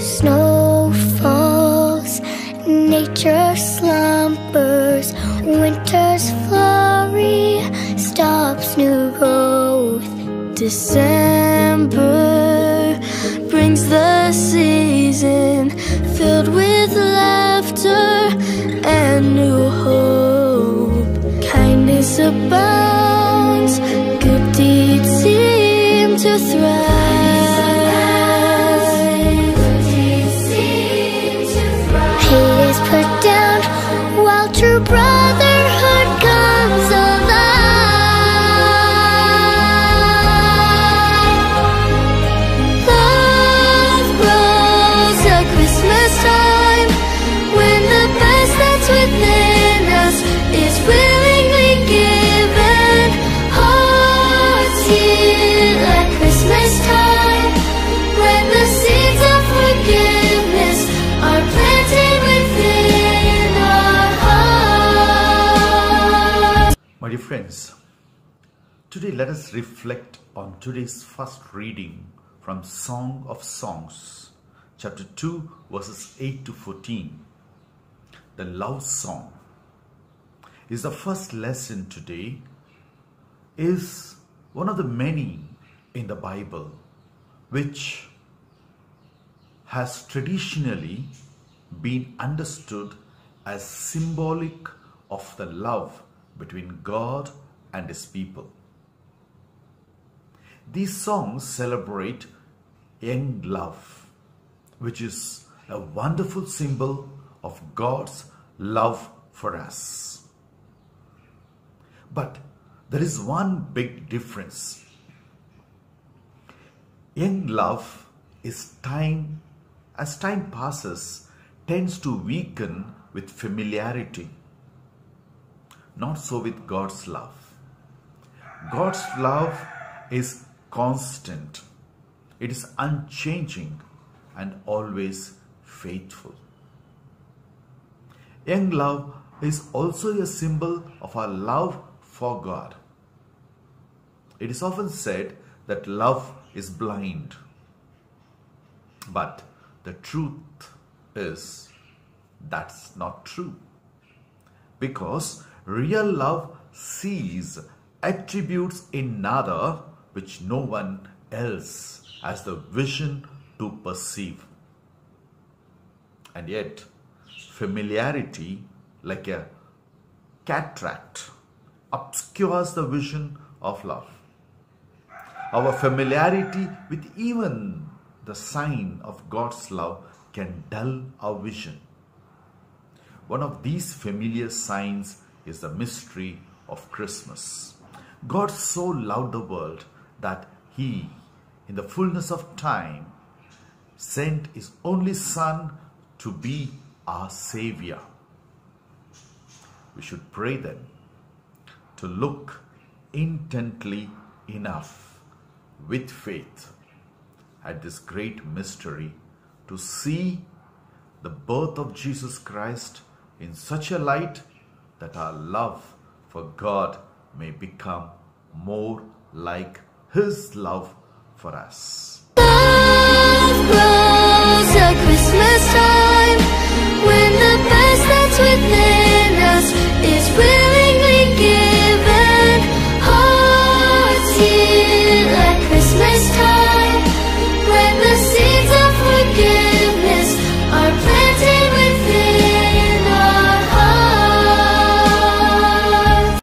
Snow falls, nature slumbers, winter's flurry stops new growth. December brings the season filled with laughter and new hope. Kindness abounds, good deeds seem to thrive. My dear friends, today let us reflect on today's first reading from Song of Songs, chapter 2, verses 8 to 14. The love song is the first lesson today, is one of the many in the Bible which has traditionally been understood as symbolic of the love between God and his people. These songs celebrate young love, which is a wonderful symbol of God's love for us. But there is one big difference. Young love is time, as time passes, tends to weaken with familiarity. Not so with God's love. God's love is constant, it is unchanging and always faithful. Young love is also a symbol of our love for God. It is often said that love is blind. But the truth is that's not true. Because real love sees attributes in another which no one else has the vision to perceive. And yet, familiarity, like a cataract, obscures the vision of love. Our familiarity with even the sign of God's love can dull our vision. One of these familiar signs is the mystery of Christmas. God so loved the world that he, in the fullness of time, sent his only Son to be our Savior. We should pray then to look intently enough with faith at this great mystery to see the birth of Jesus Christ in such a light that our love for God may become more like His love for us.